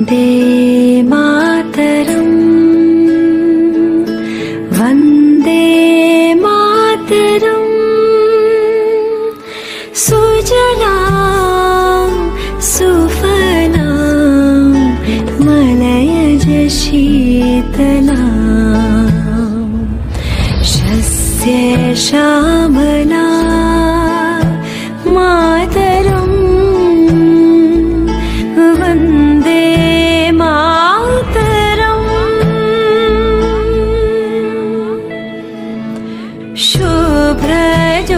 Vande Mataram. Vande Mataram. Sujana सुफना मनयज शीतना शस्यशा शुभ्रजोत्स्ना